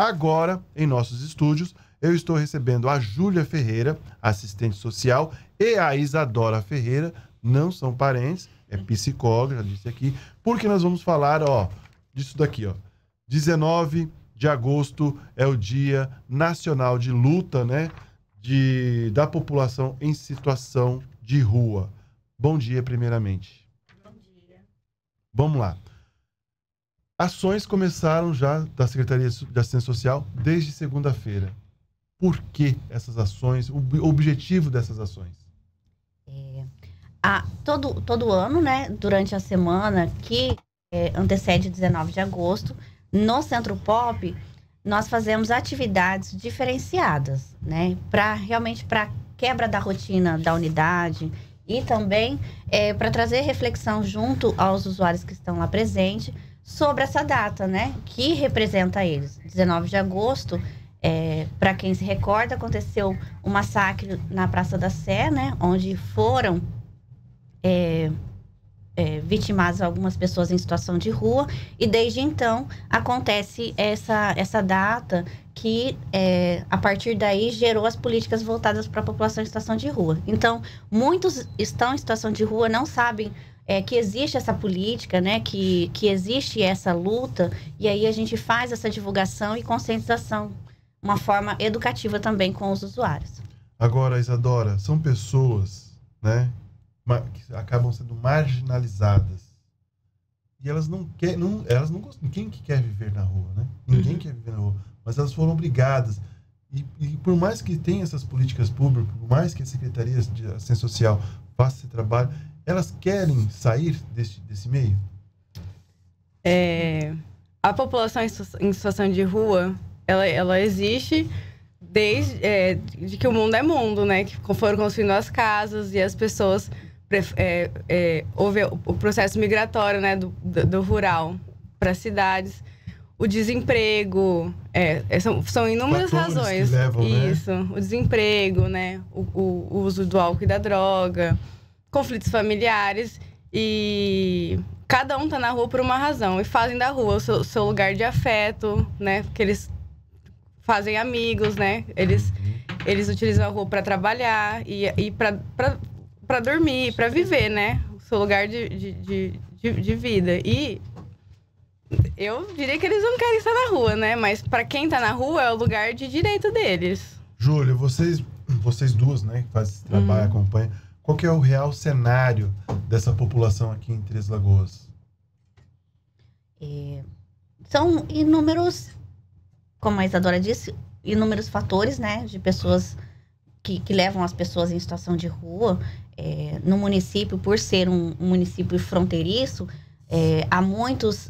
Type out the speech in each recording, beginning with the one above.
Agora, em nossos estúdios, eu estou recebendo a Júlia Ferreira, assistente social, e a Isadora Ferreira, não são parentes, é psicóloga, já disse aqui, porque nós vamos falar, ó, disso daqui, ó. 19 de agosto é o Dia Nacional de Luta, né, de, da população em situação de rua. Bom dia, primeiramente. Bom dia. Vamos lá. Ações começaram já da Secretaria de Assistência Social desde segunda-feira. Por que essas ações? O objetivo dessas ações? É, a, todo, todo ano, né, durante a semana que é, antecede 19 de agosto, no Centro Pop, nós fazemos atividades diferenciadas, né, para realmente para quebra da rotina da unidade e também é, para trazer reflexão junto aos usuários que estão lá presentes sobre essa data, né? Que representa eles. 19 de agosto, é, para quem se recorda, aconteceu um massacre na Praça da Sé, né? Onde foram é, é, vitimadas algumas pessoas em situação de rua. E desde então acontece essa, essa data que, é, a partir daí, gerou as políticas voltadas para a população em situação de rua. Então, muitos estão em situação de rua, não sabem é, que existe essa política, né? Que, que existe essa luta, e aí a gente faz essa divulgação e conscientização, uma forma educativa também com os usuários. Agora, Isadora, são pessoas, né, que acabam sendo marginalizadas. E elas não querem, não, elas não. Quem que quer viver na rua, né? Ninguém uhum. quer viver na rua. Mas elas foram obrigadas. E, e, por mais que tenha essas políticas públicas, por mais que a Secretaria de Assistência Social faça esse trabalho, elas querem sair desse, desse meio? É, a população em situação de rua, ela, ela existe desde é, de que o mundo é mundo, né? Que foram construindo as casas e as pessoas... É, é, houve o processo migratório né, do, do, do rural para as cidades o desemprego, é, é, são, são inúmeras Fatores razões. Levam, né? Isso, né? o desemprego, né? O, o, o, uso do álcool e da droga, conflitos familiares e cada um tá na rua por uma razão e fazem da rua o seu, seu lugar de afeto, né? Porque eles fazem amigos, né? Eles, eles utilizam a rua para trabalhar e, e para dormir, para viver, né? O seu lugar de, de, de, de, vida. E eu diria que eles não querem estar na rua, né? Mas para quem tá na rua é o lugar de direito deles. Júlia, vocês, vocês duas, né, que fazem esse trabalho, uhum. acompanham qual que é o real cenário dessa população aqui em Três Lagoas? É, são inúmeros, como a Isadora disse, inúmeros fatores, né, de pessoas que, que levam as pessoas em situação de rua. É, no município, por ser um, um município fronteiriço, é, há muitos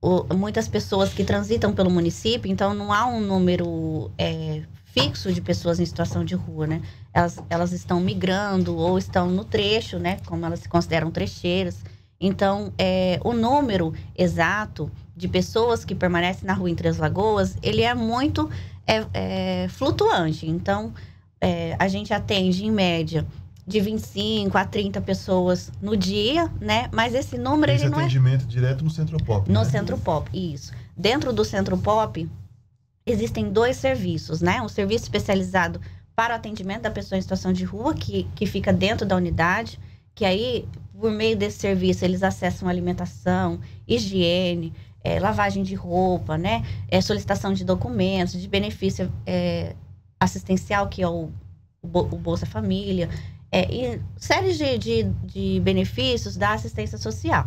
o, muitas pessoas que transitam pelo município, então não há um número é, fixo de pessoas em situação de rua, né? Elas, elas estão migrando ou estão no trecho, né? Como elas se consideram trecheiras. Então, é, o número exato de pessoas que permanecem na rua em Três Lagoas, ele é muito é, é, flutuante. Então, é, a gente atende, em média, de 25 a 30 pessoas no dia, né? Mas esse número, esse ele não é... atendimento direto no Centro Pop, No né? Centro Pop, isso. Dentro do Centro Pop, existem dois serviços, né? Um serviço especializado para o atendimento da pessoa em situação de rua, que, que fica dentro da unidade, que aí, por meio desse serviço, eles acessam alimentação, higiene, é, lavagem de roupa, né? É, solicitação de documentos, de benefício é, assistencial, que é o, o, Bolsa Família, é, e séries de, de, de benefícios da assistência social.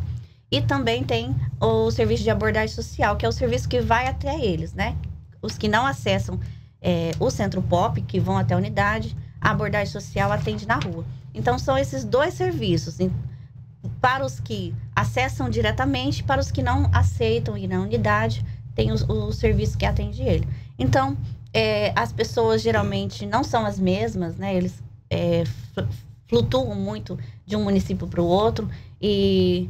E também tem o serviço de abordagem social, que é o serviço que vai até eles, né? os que não acessam é, o centro pop, que vão até a unidade, a abordagem social atende na rua. Então, são esses dois serviços. Para os que acessam diretamente, para os que não aceitam ir na unidade, tem o, o serviço que atende ele. Então, é, as pessoas geralmente não são as mesmas, né? Eles é, flutuam muito de um município para o outro e,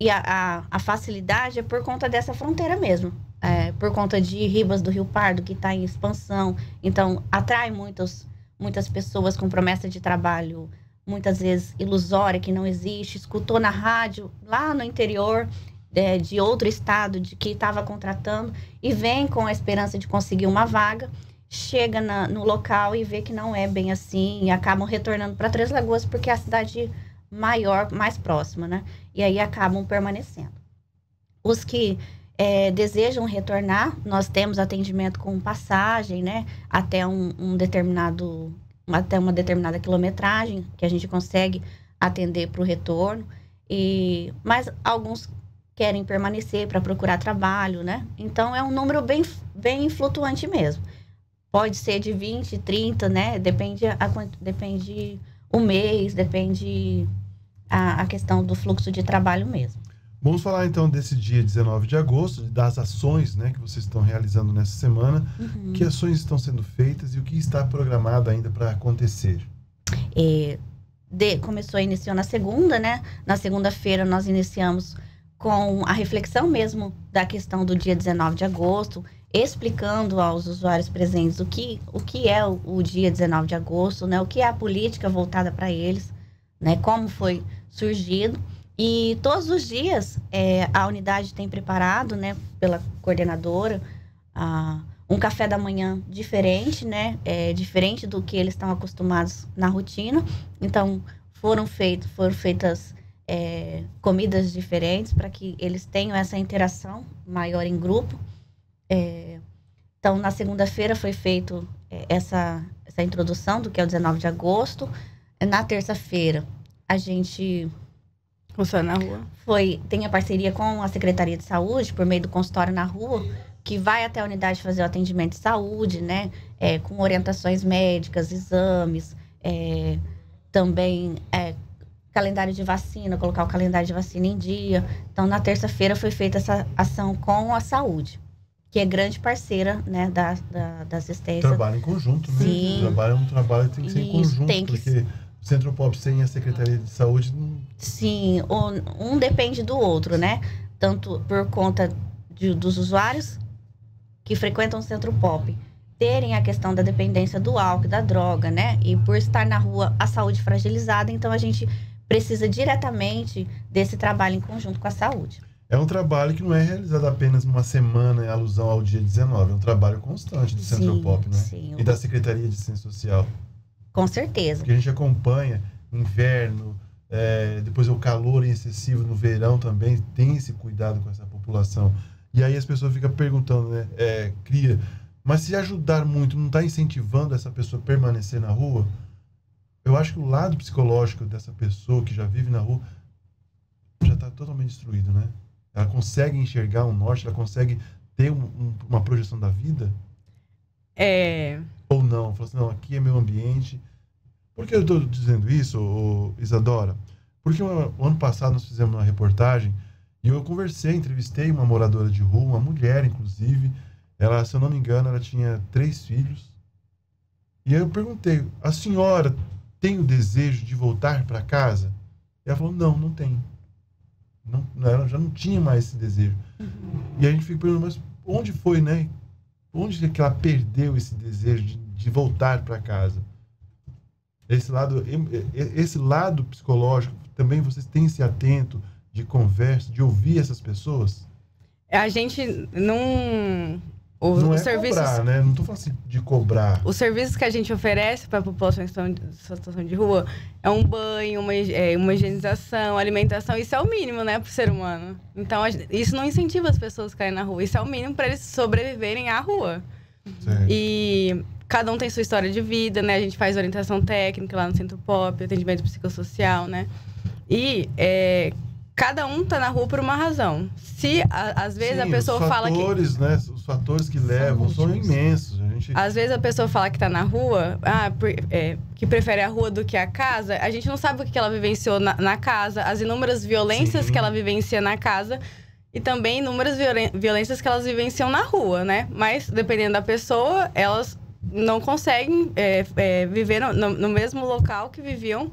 e a, a, a facilidade é por conta dessa fronteira mesmo é, por conta de Ribas do Rio Pardo, que está em expansão. Então, atrai muitos, muitas pessoas com promessa de trabalho, muitas vezes ilusória, que não existe. Escutou na rádio, lá no interior, é, de outro estado de que estava contratando e vem com a esperança de conseguir uma vaga, chega na, no local e vê que não é bem assim e acabam retornando para Três Lagoas porque é a cidade maior, mais próxima, né? E aí acabam permanecendo. Os que é, desejam retornar, nós temos atendimento com passagem, né? Até um, um determinado, até uma determinada quilometragem que a gente consegue atender para o retorno. E, mas alguns querem permanecer para procurar trabalho, né? Então é um número bem, bem flutuante mesmo. Pode ser de 20, 30, né? Depende, a, depende o mês, depende a, a questão do fluxo de trabalho mesmo. Vamos falar então desse dia 19 de agosto, das ações né, que vocês estão realizando nessa semana. Uhum. Que ações estão sendo feitas e o que está programado ainda para acontecer? É, de, começou, iniciou na segunda, né? Na segunda-feira nós iniciamos com a reflexão mesmo da questão do dia 19 de agosto, explicando aos usuários presentes o que, o que é o, o dia 19 de agosto, né? O que é a política voltada para eles, né? Como foi surgido. E todos os dias é, a unidade tem preparado, né, pela coordenadora, a, um café da manhã diferente, né? É, diferente do que eles estão acostumados na rotina. Então, foram, feito, foram feitas é, comidas diferentes para que eles tenham essa interação maior em grupo. É, então, na segunda-feira foi feito é, essa, essa introdução do que é o 19 de agosto. Na terça-feira, a gente Funciona na rua. Foi, tem a parceria com a Secretaria de Saúde, por meio do consultório na rua, que vai até a unidade fazer o atendimento de saúde, né? É, com orientações médicas, exames, é, também é, calendário de vacina, colocar o calendário de vacina em dia. Então, na terça-feira foi feita essa ação com a saúde, que é grande parceira né, da, da, da assistência. Trabalho em conjunto, né? Sim. Trabalho é um trabalho que tem que ser em conjunto, tem que... porque o Centro Pop sem a Secretaria de Saúde não... Sim, um depende do outro, né? Tanto por conta de, dos usuários que frequentam o centro pop terem a questão da dependência do álcool, da droga, né? E por estar na rua a saúde fragilizada, então a gente precisa diretamente desse trabalho em conjunto com a saúde. É um trabalho que não é realizado apenas numa semana em alusão ao dia 19, é um trabalho constante do sim, Centro Pop, né? Sim. E da Secretaria de Ciência Social. Com certeza. Que a gente acompanha inverno, é, depois é o calor excessivo no verão também, tem esse cuidado com essa população. E aí as pessoas ficam perguntando, né? É, cria, mas se ajudar muito, não está incentivando essa pessoa a permanecer na rua? Eu acho que o lado psicológico dessa pessoa que já vive na rua já está totalmente destruído, né? Ela consegue enxergar um norte, ela consegue ter um, um, uma projeção da vida? É. Ou não? Fala assim, não, aqui é meu ambiente. Por que eu estou dizendo isso, Isadora? Porque o ano passado nós fizemos uma reportagem e eu conversei, entrevistei uma moradora de rua, uma mulher, inclusive. Ela, se eu não me engano, ela tinha três filhos. E aí eu perguntei: a senhora tem o desejo de voltar para casa? E ela falou: não, não tenho. Não, ela já não tinha mais esse desejo. Uhum. E a gente fica perguntando: mas onde foi, né? Onde é que ela perdeu esse desejo de, de voltar para casa? Esse lado, esse lado psicológico também vocês têm se atento de conversa, de ouvir essas pessoas? A gente não. O, não é serviços, cobrar, né? Não estou falando assim de cobrar. Os serviços que a gente oferece para a população em situação de rua é um banho, uma, é, uma higienização, alimentação. Isso é o mínimo, né, para o ser humano. Então, isso não incentiva as pessoas a caírem na rua. Isso é o mínimo para eles sobreviverem à rua. Certo. E cada um tem sua história de vida, né? A gente faz orientação técnica lá no Centro Pop, atendimento psicossocial, né? E é, cada um tá na rua por uma razão. Se a, às vezes Sim, a pessoa fala que. Né, os fatores que levam são, são imensos. A gente... Às vezes a pessoa fala que tá na rua, ah, é, que prefere a rua do que a casa, a gente não sabe o que ela vivenciou na, na casa, as inúmeras violências Sim. que ela vivencia na casa e também inúmeras violências que elas vivenciam na rua, né? Mas dependendo da pessoa, elas não conseguem é, é, viver no, no mesmo local que viviam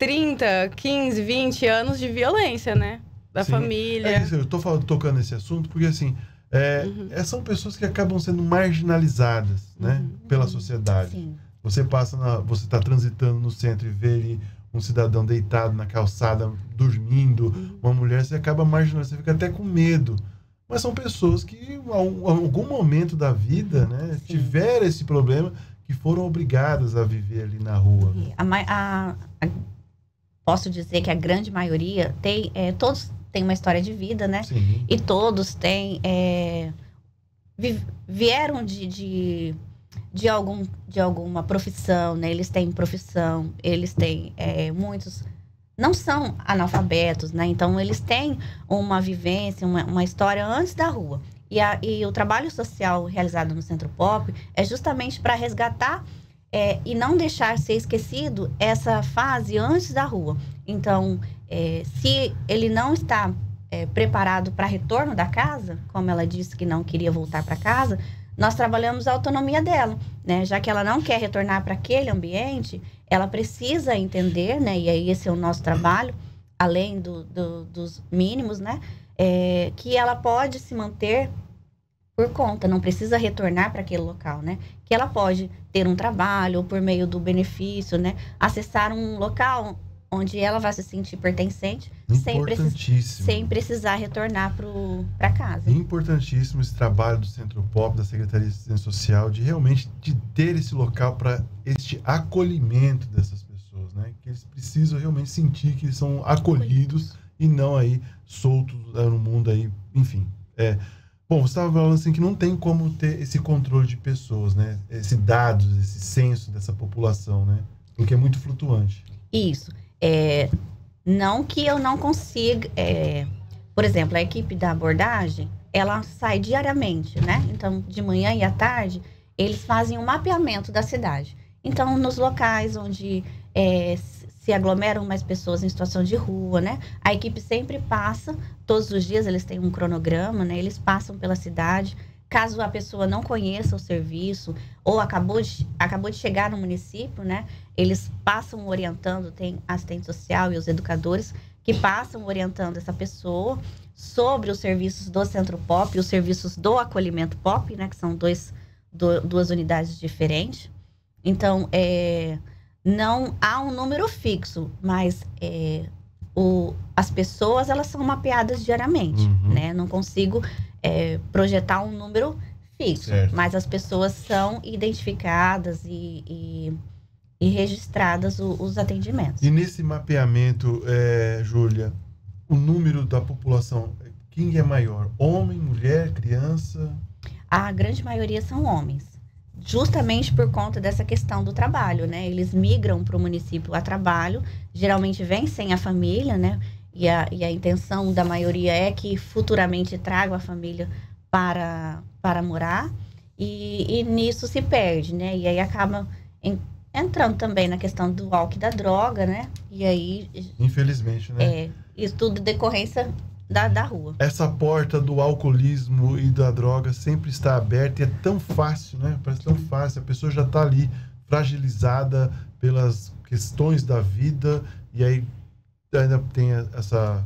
30, 15, 20 anos de violência, né? Da Sim. família. É isso, eu tô falando, tocando nesse assunto porque, assim, é, uhum. é, são pessoas que acabam sendo marginalizadas, né? Uhum. Pela sociedade. Sim. Você passa na, você está transitando no centro e vê ali um cidadão deitado na calçada, dormindo, uma mulher, você acaba marginalizando, você fica até com medo. Mas são pessoas que, em algum momento da vida, né, Sim. tiveram esse problema, que foram obrigadas a viver ali na rua. A a- a- posso dizer que a grande maioria tem, é, todos têm uma história de vida, né? Sim. E todos têm, é, vi- vieram de, de, de, algum, de alguma profissão, né? Eles têm profissão, eles têm é, muitos não são analfabetos, né? Então eles têm uma vivência, uma, uma história antes da rua. E, a- e o trabalho social realizado no Centro Pop é justamente para resgatar é, e não deixar ser esquecido essa fase antes da rua. Então, é, se ele não está é, preparado para retorno da casa, como ela disse que não queria voltar para casa, nós trabalhamos a autonomia dela, né? Já que ela não quer retornar para aquele ambiente, ela precisa entender, né? E aí esse é o nosso trabalho, além do, do- dos mínimos, né? É, que ela pode se manter por conta, não precisa retornar para aquele local, né? Que ela pode ter um trabalho ou por meio do benefício, né? Acessar um local onde ela vai se sentir pertencente sem, precis sem precisar retornar para casa. Importantíssimo esse trabalho do Centro Pop, da Secretaria de Assistência Social, de realmente de ter esse local para este acolhimento dessas pessoas, né? Que eles precisam realmente sentir que eles são acolhidos e não aí soltos né, no mundo aí, enfim. É, bom, você estava falando assim que não tem como ter esse controle de pessoas, né? Esse dados, esse censo dessa população, né? Porque é muito flutuante. Isso. É, não que eu não consiga. é, por exemplo, a equipe da abordagem, ela sai diariamente, né? Então, de manhã e à tarde, eles fazem um mapeamento da cidade. Então, nos locais onde é, se- aglomeram mais pessoas em situação de rua, né? A equipe sempre passa, todos os dias eles têm um cronograma, né? Eles passam pela cidade. Caso a pessoa não conheça o serviço ou acabou de, acabou de chegar no município, né? Eles passam orientando, tem assistente social e os educadores que passam orientando essa pessoa sobre os serviços do Centro Pop e os serviços do acolhimento Pop, né? Que são dois, do- duas unidades diferentes. Então, é, não há um número fixo, mas é, o, as pessoas, elas são mapeadas diariamente, Uhum. né? Não consigo é, projetar um número fixo, Certo. mas as pessoas são identificadas e, e, e registradas o- os atendimentos. E nesse mapeamento, é, Júlia, o número da população, quem é maior? Homem, mulher, criança? A grande maioria são homens, justamente por conta dessa questão do trabalho, né? Eles migram para o município a trabalho, geralmente vêm sem a família, né? E a, e a intenção da maioria é que futuramente tragam a família para, para morar, e, e nisso se perde, né? E aí acaba en- entrando também na questão do álcool e da droga, né? E aí Infelizmente, né? é, isso tudo decorrência da, da rua. Essa porta do alcoolismo e da droga sempre está aberta e é tão fácil, né? Parece tão fácil. A pessoa já está ali fragilizada pelas questões da vida e aí ainda tem essa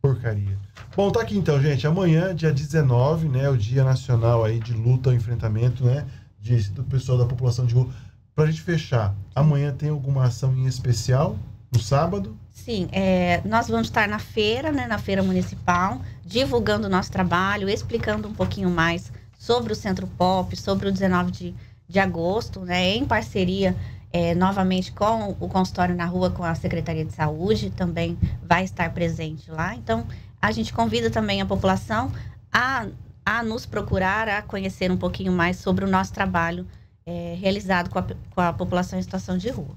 porcaria. Bom, tá aqui então, gente. Amanhã, dia 19, né? O Dia Nacional aí de luta ao enfrentamento, né? De, do pessoal da população de rua. Pra gente fechar, amanhã tem alguma ação em especial? No sábado? Sim, é, nós vamos estar na feira, né, na feira municipal, divulgando o nosso trabalho, explicando um pouquinho mais sobre o Centro Pop, sobre o 19 de, de agosto, né, em parceria é, novamente com o consultório na rua, com a Secretaria de Saúde, também vai estar presente lá. Então, a gente convida também a população a, a nos procurar, a conhecer um pouquinho mais sobre o nosso trabalho é, realizado com a, com a população em situação de rua.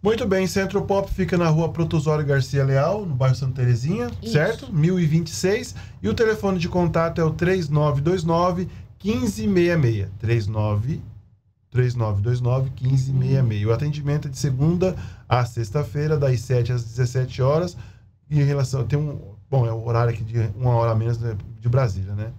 Muito bem, Centro Pop fica na rua Protosório Garcia Leal, no bairro Santa Terezinha, Isso. certo? 1026. E o telefone de contato é o 3929 1566. 39 3929 1566. O atendimento é de segunda a sexta-feira, das 7 às 17 horas. E em relação. Tem um. Bom, é o horário aqui de uma hora a menos né, de Brasília, né?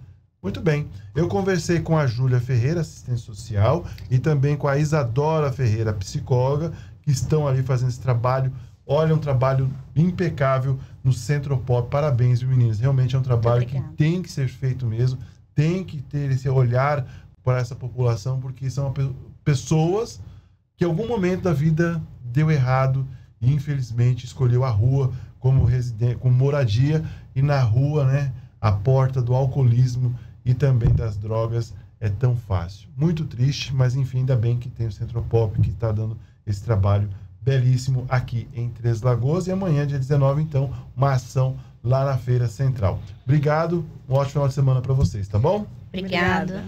Muito bem. Eu conversei com a Júlia Ferreira, assistente social, e também com a Isadora Ferreira, psicóloga, que estão ali fazendo esse trabalho. Olha, um trabalho impecável no Centro Pop. Parabéns, meninas? Realmente é um trabalho que tem que ser feito mesmo. Tem que ter esse olhar para essa população, porque são pe- pessoas que em algum momento da vida deu errado e infelizmente escolheu a rua como residência, como moradia e na rua, né, a porta do alcoolismo e também das drogas é tão fácil. Muito triste, mas enfim, ainda bem que tem o Centro Pop que está dando esse trabalho belíssimo aqui em Três Lagoas e amanhã, dia 19, então, uma ação lá na Feira Central. Obrigado, um ótimo final de semana para vocês, tá bom? Obrigada.